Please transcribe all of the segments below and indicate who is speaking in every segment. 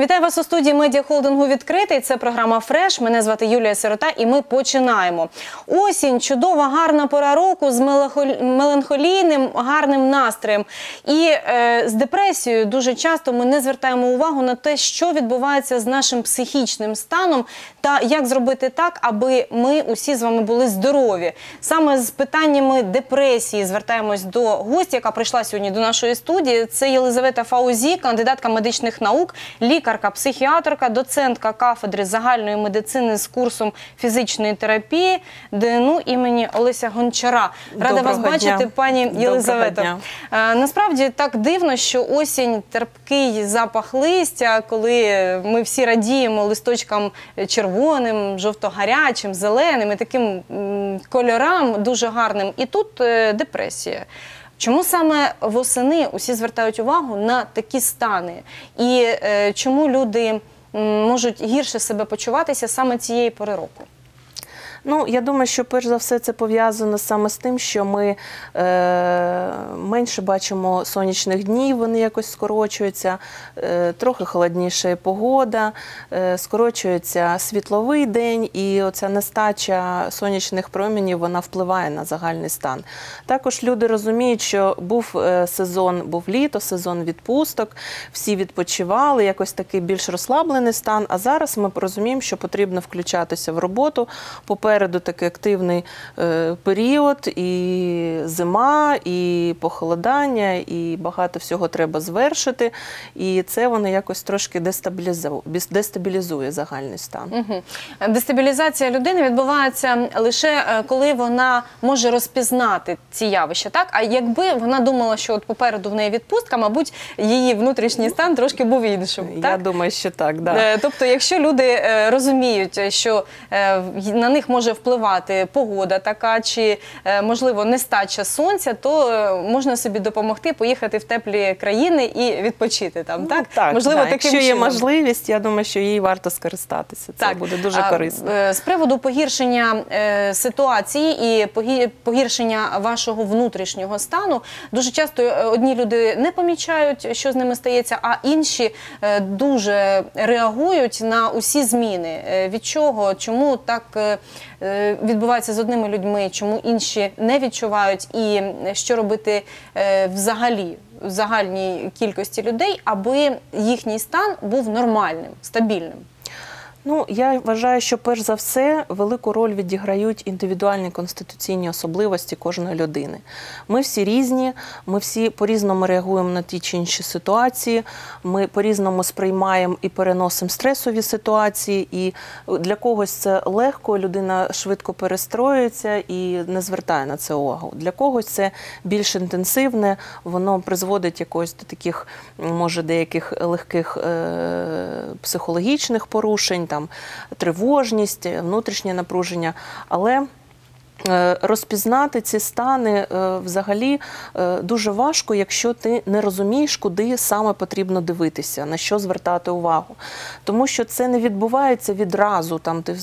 Speaker 1: Вітаю вас у студії медіахолдингу відкритий. Це програма Фреш. Мене звати Юлія Сирота, і ми починаємо. Осінь, чудова, гарна пора року з меланхолійним, гарним настроєм. І е, з депресією дуже часто ми не звертаємо увагу на те, що відбувається з нашим психічним станом, та як зробити так, аби ми усі з вами були здорові. Саме з питаннями депресії звертаємось до гостя, яка прийшла сьогодні до нашої студії. Це Єлизавета Фаузі, кандидатка медичних наук, лікарка, психіатрка, доцентка кафедри загальної медицини з курсом фізичної терапії ДНУ імені Олеся Гончара. Рада вас
Speaker 2: Доброго
Speaker 1: бачити,
Speaker 2: дня.
Speaker 1: пані
Speaker 2: Доброго
Speaker 1: Єлизавето. Е, Насправді так дивно, що осінь терпкий запах листя, коли ми всі радіємо листочкам червоним, жовто-гарячим, зеленим і таким кольорам дуже гарним. І тут е, депресія. Чому саме восени усі звертають увагу на такі стани? І е, чому люди можуть гірше себе почуватися саме цієї пори року?
Speaker 2: Ну, я думаю, що перш за все це пов'язано саме з тим, що ми е, менше бачимо сонячних днів, вони якось скорочуються, е, трохи холодніша погода, е, скорочується світловий день, і оця нестача сонячних промінів вона впливає на загальний стан. Також люди розуміють, що був е, сезон, був літо, сезон відпусток, всі відпочивали, якось такий більш розслаблений стан. А зараз ми розуміємо, що потрібно включатися в роботу. Попереду такий активний е, період, і зима, і похолодання, і багато всього треба звершити. І це воно якось трошки дестабілізує, дестабілізує загальний стан.
Speaker 1: Мгм. Дестабілізація людини відбувається лише е, коли вона може розпізнати ці явища. Так, а якби вона думала, що от попереду в неї відпустка, мабуть, її внутрішній стан трошки був іншим.
Speaker 2: Я
Speaker 1: Так?
Speaker 2: думаю, що так. Да.
Speaker 1: Е, Тобто, якщо люди розуміють, що на них може впливати погода така, чи е, можливо нестача сонця, то е, можна собі допомогти поїхати в теплі країни і відпочити там. Так,
Speaker 2: Ну, так
Speaker 1: можливо,
Speaker 2: да.
Speaker 1: таким
Speaker 2: Якщо є можливість, я думаю, що їй варто скористатися. Це буде дуже корисно.
Speaker 1: е, З приводу погіршення ситуації і погі- погіршення вашого внутрішнього стану, дуже часто одні люди не помічають, що з ними стається, а інші дуже реагують на усі зміни. Від чого, чому так відбувається з одними людьми, чому інші не відчувають, і е, що робити е, взагалі в загальній кількості людей, аби їхній стан був нормальним, стабільним.
Speaker 2: Ну, я вважаю, що перш за все велику роль відіграють індивідуальні конституційні особливості кожної людини. Ми всі різні, ми всі по-різному реагуємо на ті чи інші ситуації. Ми по-різному сприймаємо і переносимо стресові ситуації. І для когось це легко, людина швидко перестроюється і не звертає на це увагу. Для когось це більш інтенсивне, воно призводить якось до таких, може, деяких легких е- психологічних порушень, там тривожність, внутрішнє напруження. Але е, Розпізнати ці стани е, взагалі е, дуже важко, якщо ти не розумієш, куди саме потрібно дивитися, на що звертати увагу. Тому що це не відбувається відразу. Там ти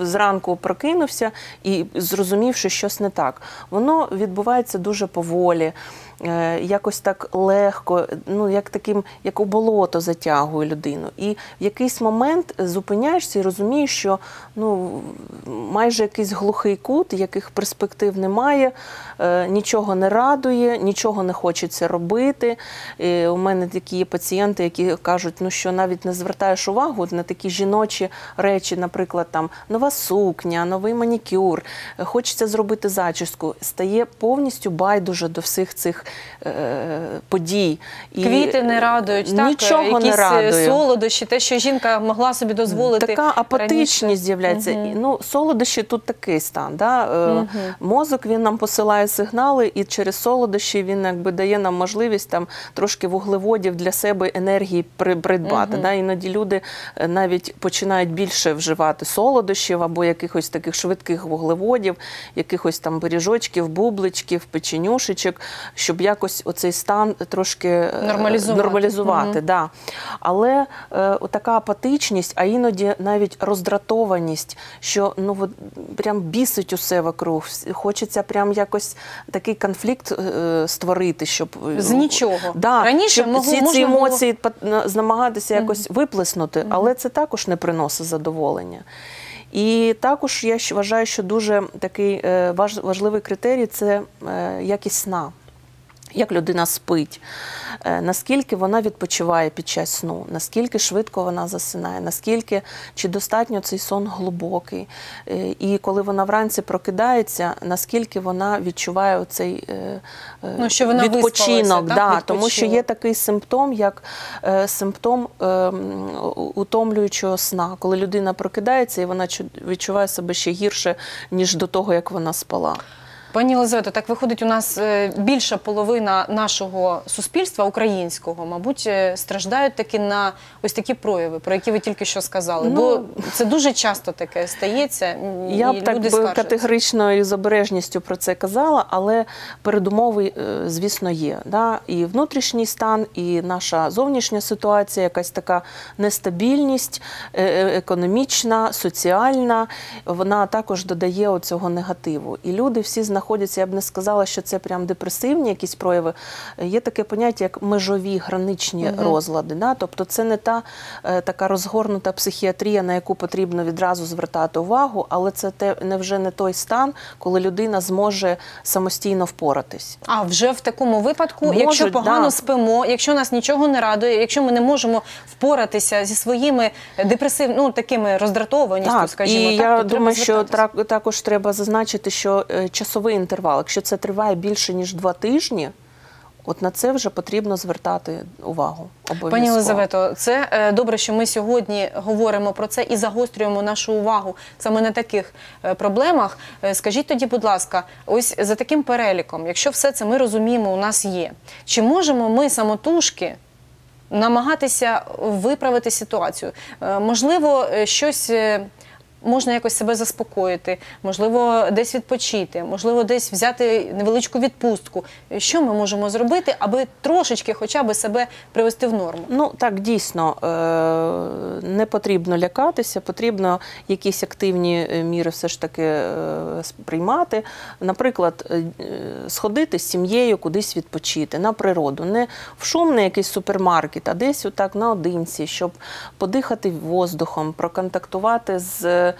Speaker 2: зранку прокинувся і зрозумів, що щось не так. Воно відбувається дуже поволі. Е, Якось так легко, ну як таким, як у болото затягує людину. І в якийсь момент зупиняєшся і розумієш, що ну майже якийсь глухий кут, яких перспектив немає, е, нічого не радує, нічого не хочеться робити. І у мене такі є пацієнти, які кажуть, ну що навіть не звертаєш увагу на такі жіночі речі, наприклад, там нова сукня, новий манікюр, хочеться зробити зачіску. Стає повністю байдуже до всих цих е, подій. І
Speaker 1: Квіти не радують, так?
Speaker 2: Нічого
Speaker 1: Якісь
Speaker 2: не радує.
Speaker 1: солодощі, те, що жінка могла собі дозволити.
Speaker 2: Така апатичність
Speaker 1: раніше.
Speaker 2: з'являється. І, Ну, солодощі тут такий стан. Да? Е, Мозок він нам посилає сигнали, і через солодощі він якби дає нам можливість там трошки вуглеводів для себе енергії при- придбати. Да? Іноді люди е, навіть починають більше вживати солодощів або якихось таких швидких вуглеводів, якихось там пиріжочків, бубличків, печенюшечок, щоб щоб якось оцей стан трошки е,
Speaker 1: Нормалізувати.
Speaker 2: нормалізувати
Speaker 1: Мгм.
Speaker 2: да. Але е, така апатичність, а іноді навіть роздратованість, що ну от, прям бісить усе вокруг. Хочеться прям якось такий конфлікт е, створити, щоб е,
Speaker 1: З нічого.
Speaker 2: Да,
Speaker 1: Раніше
Speaker 2: щоб
Speaker 1: могло-
Speaker 2: ці, ці
Speaker 1: можна було-
Speaker 2: емоції на- намагатися якось виплеснути, але це також не приносить задоволення. І також я вважаю, що дуже такий е, важливий критерій це якість сна. Як людина спить, е, наскільки вона відпочиває під час сну, наскільки швидко вона засинає, наскільки чи достатньо цей сон глибокий. Е, І коли вона вранці прокидається, наскільки вона відчуває оцей е,
Speaker 1: Ну, що вона
Speaker 2: відпочинок.
Speaker 1: так,
Speaker 2: да, тому що є такий симптом, як симптом е, м, у- утомлюючого сна, коли людина прокидається і вона чу- відчуває себе ще гірше, ніж до того, як вона спала.
Speaker 1: Пані Елизавето, так виходить, у нас е, більша половина нашого суспільства українського, мабуть, е, страждають таки на ось такі прояви, про які ви тільки що сказали.
Speaker 2: Ну,
Speaker 1: Бо це дуже часто таке стається. м,
Speaker 2: Я
Speaker 1: і
Speaker 2: б так
Speaker 1: люди
Speaker 2: би категорично і з обережністю про це казала, але передумови, е, звісно, є. Да? І внутрішній стан, і наша зовнішня ситуація, якась така нестабільність, економічна, соціальна, вона також додає оцього негативу. І люди всі знаходяться, я б не сказала, що це прям депресивні якісь прояви. Є таке поняття, як межові граничні
Speaker 1: Мгм.
Speaker 2: розлади. Да? Тобто це не та е, така розгорнута психіатрія, на яку потрібно відразу звертати увагу, але це те не вже не той стан, коли людина зможе самостійно впоратись.
Speaker 1: А вже в такому випадку,
Speaker 2: Можуть,
Speaker 1: якщо погано
Speaker 2: да.
Speaker 1: спимо, якщо нас нічого не радує, якщо ми не можемо впоратися зі своїми депресивними, ну такими роздратованістю,
Speaker 2: Так,
Speaker 1: скажімо
Speaker 2: і
Speaker 1: так,
Speaker 2: я думаю, що також треба зазначити, що е, часовий інтервал, якщо це триває більше ніж два тижні, от на це вже потрібно звертати увагу. Обов'язково.
Speaker 1: Пані Елизавето, це е, добре, що ми сьогодні говоримо про це і загострюємо нашу увагу саме на таких е, проблемах. Е, Скажіть тоді, будь ласка, ось за таким переліком, якщо все це ми розуміємо, у нас є, чи можемо ми самотужки? Намагатися виправити ситуацію. Можливо, щось можна якось себе заспокоїти, можливо, десь відпочити, можливо, десь взяти невеличку відпустку. Що ми можемо зробити, аби трошечки хоча б себе привести в норму?
Speaker 2: Ну так дійсно е, не потрібно лякатися, потрібно якісь активні е, міри все ж таки е, приймати. Наприклад, сходити з сім'єю кудись відпочити на природу, не в шумний якийсь супермаркет, а десь отак наодинці, щоб подихати воздухом, проконтактувати з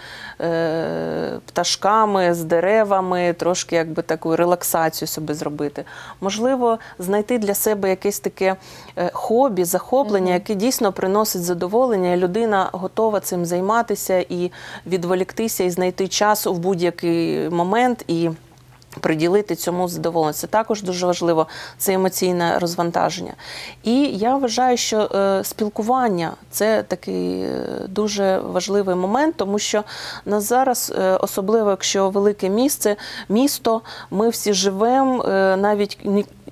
Speaker 2: пташками, з деревами, трошки якби таку релаксацію собі зробити. Можливо, знайти для себе якесь таке е, хобі, захоплення, яке дійсно приносить задоволення, і людина готова цим займатися і відволіктися, і знайти час у будь-який момент. і Приділити цьому задоволення. Це також дуже важливо, це емоційне розвантаження. І я вважаю, що е, спілкування це такий е, дуже важливий момент, тому що на зараз, е, особливо якщо велике місце, місто, ми всі живемо, навіть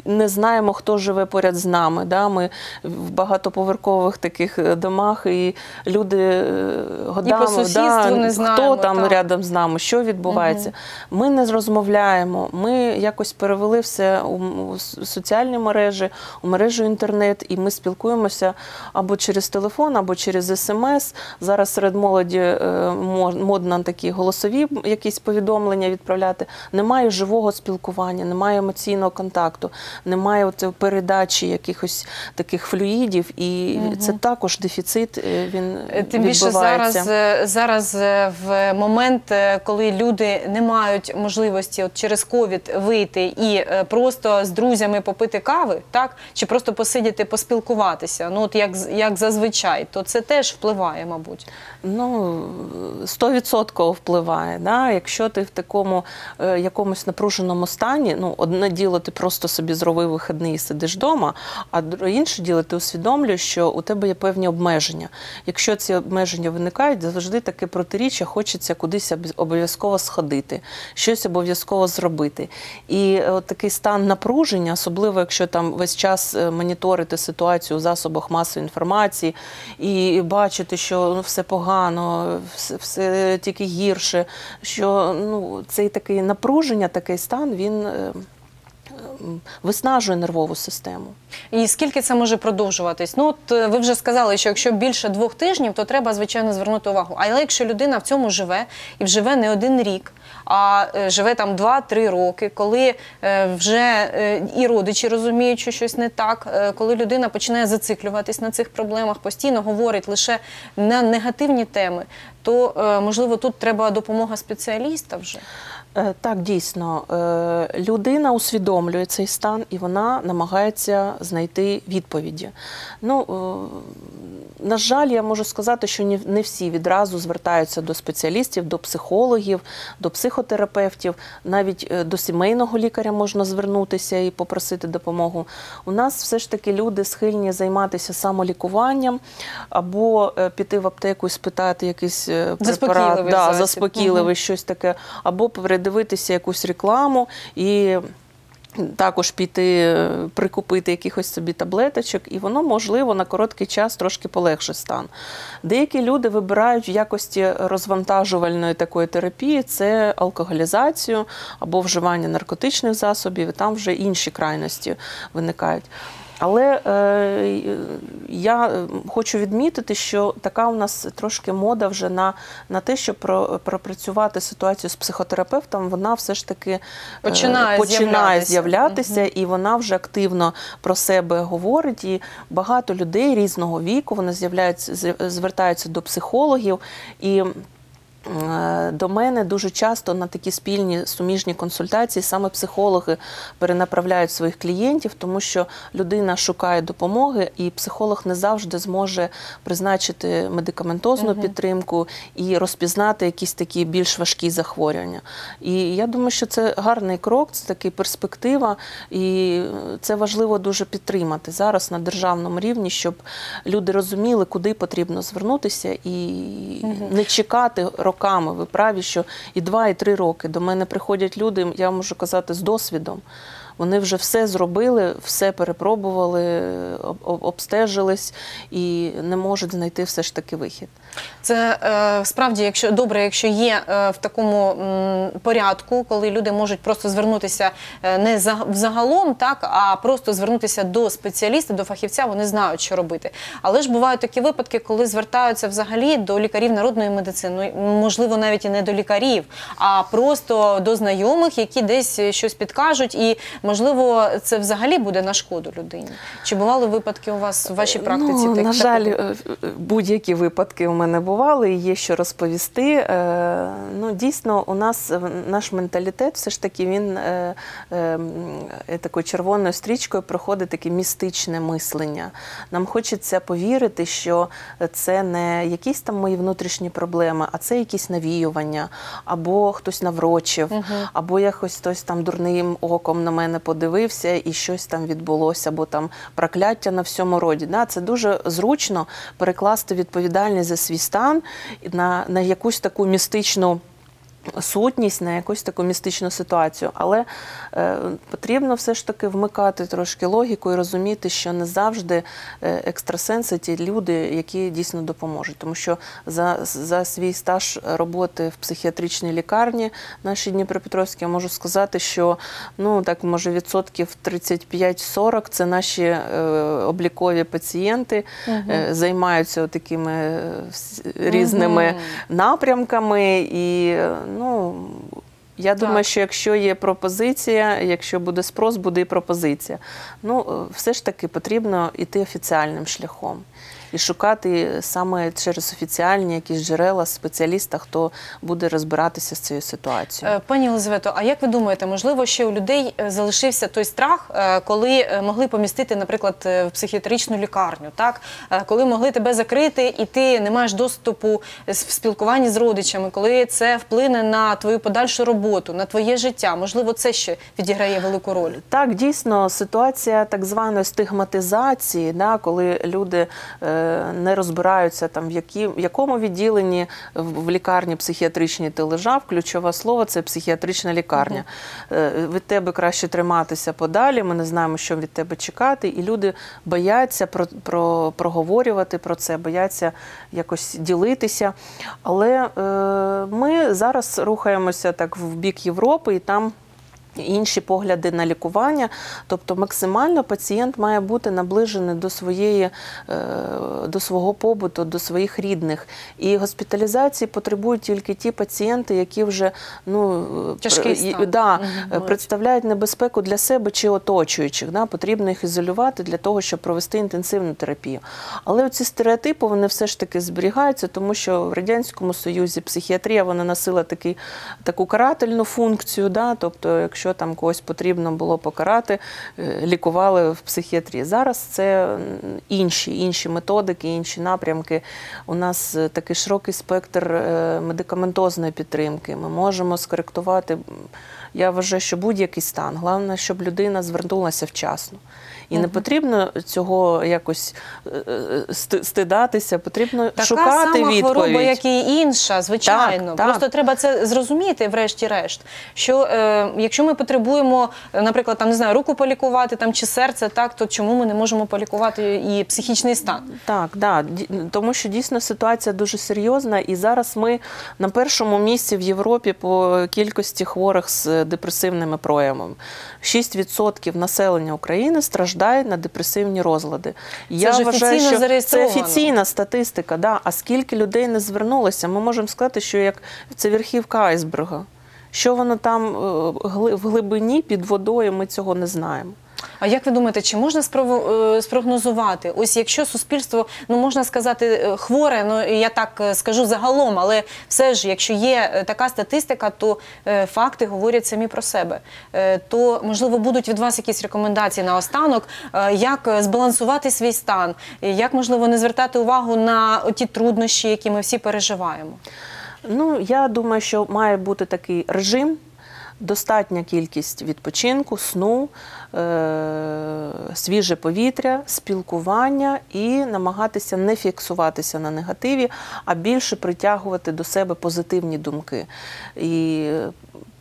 Speaker 2: не знаємо, хто живе поряд з нами. Да? Ми в багатоповерхових таких е, домах, і люди е, годами
Speaker 1: сусідству не знаємо,
Speaker 2: хто там
Speaker 1: так.
Speaker 2: рядом з нами, що відбувається. Ми не розмовляємо. Ми якось перевели все у, у соціальні мережі, у мережу інтернет, і ми спілкуємося або через телефон, або через смс. Зараз серед молоді е, модно такі голосові якісь повідомлення відправляти. Немає живого спілкування, немає емоційного контакту, немає от передачі якихось таких флюїдів, і це також дефіцит. е, Він
Speaker 1: Е, Тим більше зараз, е, зараз в момент, коли люди не мають можливості от через ковід вийти і просто з друзями попити кави, так чи просто посидіти, поспілкуватися. Ну от як як зазвичай, то це теж впливає, мабуть.
Speaker 2: Ну, 100% впливає. Да? Якщо ти в такому якомусь напруженому стані, ну, одне діло, ти просто собі зробив вихідний і сидиш вдома, а інше діло, ти усвідомлюєш, що у тебе є певні обмеження. Якщо ці обмеження виникають, завжди таке протиріччя, хочеться кудись обов'язково сходити, щось обов'язково зробити. І е, от такий стан напруження, особливо якщо там весь час е, моніторити ситуацію у засобах масової інформації і бачити, що ну, все погано, все, все тільки гірше, що ну, цей такий напруження, такий стан, він. Виснажує нервову систему.
Speaker 1: І скільки це може продовжуватись? Ну, от е, ви вже сказали, що якщо більше двох тижнів, то треба звичайно звернути увагу. Але якщо людина в цьому живе і вживе не один рік, а е, живе там 2-3 роки, коли е, вже і родичі розуміють, що щось не так, коли людина починає зациклюватись на цих проблемах, постійно говорить лише на негативні теми, то можливо тут треба допомога спеціаліста вже.
Speaker 2: Е, Так, дійсно, Е, людина усвідомлює цей стан і вона намагається знайти відповіді. Ну, е, на жаль, я можу сказати, що не всі відразу звертаються до спеціалістів, до психологів, до психотерапевтів, навіть е, до сімейного лікаря можна звернутися і попросити допомогу. У нас все ж таки люди схильні займатися самолікуванням або е, піти в аптеку і спитати якийсь е, препарат, да, заспокійливий, щось таке, або передивитися якусь рекламу і. Також піти е, прикупити якихось собі таблеточок, і воно можливо на короткий час трошки полегше стан. Деякі люди вибирають в якості розвантажувальної такої терапії це алкоголізацію або вживання наркотичних засобів, і там вже інші крайності виникають. Але е, я е, хочу відмітити, що така у нас трошки мода вже на, на те, щоб про, пропрацювати ситуацію з психотерапевтом, вона все ж таки е,
Speaker 1: Починає
Speaker 2: починає
Speaker 1: з'являтися.
Speaker 2: з'являтися, і вона вже активно про себе говорить. І багато людей різного віку вони з'являються, звертаються до психологів і. Е, До мене дуже часто на такі спільні суміжні консультації саме психологи перенаправляють своїх клієнтів, тому що людина шукає допомоги, і психолог не завжди зможе призначити медикаментозну підтримку і розпізнати якісь такі більш важкі захворювання. І я думаю, що це гарний крок, це така перспектива, і це важливо дуже підтримати зараз на державному рівні, щоб люди розуміли, куди потрібно звернутися, і не чекати роками. Ви праві, що і два, і три роки до мене приходять люди, я можу казати, з досвідом. Вони вже все зробили, все перепробували, об- об- обстежились і не можуть знайти все ж таки вихід.
Speaker 1: Це е, справді, якщо добре, якщо є е, в такому порядку, коли люди можуть просто звернутися е, не за взагалом, так а просто звернутися до спеціаліста, до фахівця, вони знають, що робити. Але ж бувають такі випадки, коли звертаються взагалі до лікарів народної медицини, ну, можливо, навіть і не до лікарів, а просто до знайомих, які десь щось підкажуть, і можливо, це взагалі буде на шкоду людині. Чи бували випадки у вас в вашій практиці?
Speaker 2: Ну,
Speaker 1: так-
Speaker 2: на жаль, е, е, будь-які випадки у мене бували, і є що розповісти. Е, Ну, дійсно, у нас е, наш менталітет все ж таки він е, е, е, такою червоною стрічкою проходить таке містичне мислення. Нам хочеться повірити, що це не якісь там мої внутрішні проблеми, а це якісь навіювання, або хтось наврочив, або якось хтось там дурним оком на мене подивився і щось там відбулося, або там прокляття на всьому роді. Да, це дуже зручно перекласти відповідальність за свій стан на, на якусь таку містичну. Сутність на якусь таку містичну ситуацію, але е, потрібно все ж таки вмикати трошки логіку і розуміти, що не завжди е, екстрасенси ті люди, які дійсно допоможуть. Тому що за, за свій стаж роботи в психіатричній лікарні нашій Дніпропетровській я можу сказати, що ну так може відсотків 35-40 це наші е, облікові пацієнти е, займаються такими е, різними
Speaker 1: Мгм.
Speaker 2: напрямками і е, ну. Я
Speaker 1: Так.
Speaker 2: думаю, що якщо є пропозиція, якщо буде спрос, буде і пропозиція. Ну, е, все ж таки потрібно йти офіціальним шляхом і шукати саме через офіціальні якісь джерела спеціаліста, хто буде розбиратися з цією ситуацією.
Speaker 1: Е, Пані Елизавето, а як ви думаєте, можливо, ще у людей е, залишився той страх, е, коли могли помістити, наприклад, в психіатричну лікарню, так коли могли тебе закрити, і ти не маєш доступу в спілкуванні з родичами, коли це вплине на твою подальшу роботу, на твоє життя? Можливо, це ще відіграє велику роль.
Speaker 2: Так, дійсно, ситуація так званої стигматизації, да, коли люди е, не розбираються там, в, які, в якому відділенні в, в лікарні психіатричній ти лежав. Ключове слово це психіатрична лікарня. Е, від тебе краще триматися подалі. Ми не знаємо, що від тебе чекати, і люди бояться про, про, проговорювати про це, бояться якось ділитися. Але е, ми зараз рухаємося так в бік Європи, і там. Інші погляди на лікування. Тобто максимально пацієнт має бути наближений до своєї е, до свого побуту, до своїх рідних. І госпіталізації потребують тільки ті пацієнти, які вже ну е,
Speaker 1: стан.
Speaker 2: да, е, представляють небезпеку для себе чи оточуючих. Да? Потрібно їх ізолювати для того, щоб провести інтенсивну терапію. Але ці стереотипи вони все ж таки зберігаються, тому що в радянському союзі психіатрія вона носила такий, таку карательну функцію. Да? Тобто, якщо там когось потрібно було покарати, е, лікували в психіатрії. Зараз це інші, інші методики, інші напрямки. У нас е, такий широкий спектр е, медикаментозної підтримки. Ми можемо скоректувати. Я вважаю, що будь-який стан. Головне, щоб людина звернулася вчасно. І не потрібно цього якось е, е, сти- стидатися, потрібно
Speaker 1: Така
Speaker 2: шукати
Speaker 1: сама
Speaker 2: відповідь.
Speaker 1: хвороба, як і інша, звичайно.
Speaker 2: Так, так.
Speaker 1: Просто треба це зрозуміти, врешті-решт. Що е, якщо ми потребуємо, е, наприклад, там не знаю, руку полікувати там чи серце, так то чому ми не можемо полікувати і психічний стан?
Speaker 2: Так, да, тому що дійсно ситуація дуже серйозна, і зараз ми на першому місці в Європі по кількості хворих з депресивними проявами. 6% населення України страждає на депресивні розлади. Я
Speaker 1: ж
Speaker 2: вважаю, що це офіційна статистика. Да. А скільки людей не звернулося, ми можемо сказати, що як це верхівка айсберга. Що воно там е, в глибині під водою, ми цього не знаємо.
Speaker 1: А як ви думаєте, чи можна е, спрогнозувати? Ось якщо суспільство, ну можна сказати, е, хворе, ну я так е, скажу загалом, але все ж, якщо є така статистика, то факти говорять самі про себе. То можливо будуть від вас якісь рекомендації на останок, як збалансувати свій стан, як можливо не звертати увагу на ті труднощі, які ми всі переживаємо.
Speaker 2: Ну, я думаю, що має бути такий режим, достатня кількість відпочинку, сну, е- свіже повітря, спілкування і намагатися не фіксуватися на негативі, а більше притягувати до себе позитивні думки і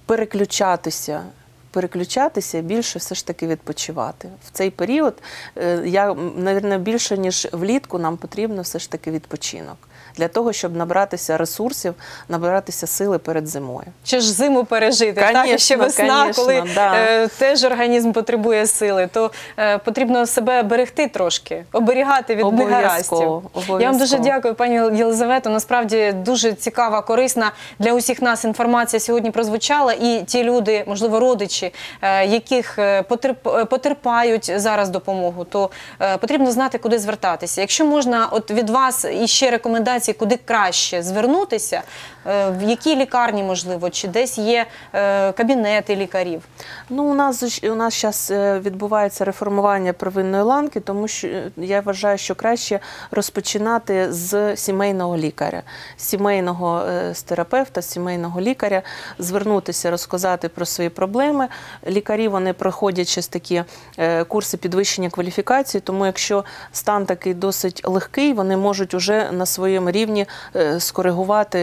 Speaker 2: переключатися. Переключатися більше все ж таки відпочивати. В цей період, е, я, мабуть, більше, ніж влітку, нам потрібно все ж таки відпочинок для того, щоб набратися ресурсів, набратися сили перед зимою.
Speaker 1: Ще ж зиму пережити, так і ще весна,
Speaker 2: конечно,
Speaker 1: коли
Speaker 2: да.
Speaker 1: е, теж організм потребує сили, то е, потрібно себе берегти трошки, оберігати від негараздів. Я вам дуже дякую, пані Єлизавето. Насправді дуже цікава, корисна для усіх нас інформація сьогодні прозвучала. І ті люди, можливо, родичі, е, яких потерп- потерпають зараз допомогу, то е, потрібно знати, куди звертатися. Якщо можна, от від вас іще рекомендації, куди краще звернутися, е, в якій лікарні можливо, чи десь є е, кабінети лікарів.
Speaker 2: Ну, у нас зараз відбувається реформування первинної ланки, тому що е, я вважаю, що краще розпочинати з сімейного лікаря, сімейного е, терапевта, сімейного лікаря, звернутися, розказати про свої проблеми. Лікарі вони проходять ще такі е, курси підвищення кваліфікації, тому якщо стан такий досить легкий, вони можуть уже на своєму рівні е, скоригувати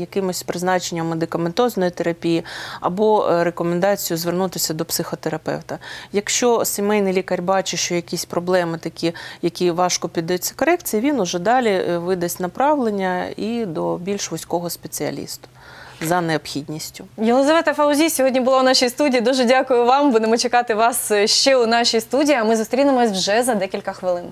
Speaker 2: якимось призначенням медикаментозної терапії або е, рекомендацію звернутися до психотерапевта. Якщо сімейний лікар бачить, що якісь проблеми такі, які важко піддаються корекції, він уже далі е, видасть направлення і до більш вузького спеціалісту за необхідністю.
Speaker 1: Єлизавета Фаузі сьогодні була у нашій студії. Дуже дякую вам. Будемо чекати вас ще у нашій студії. А ми зустрінемось вже за декілька хвилин.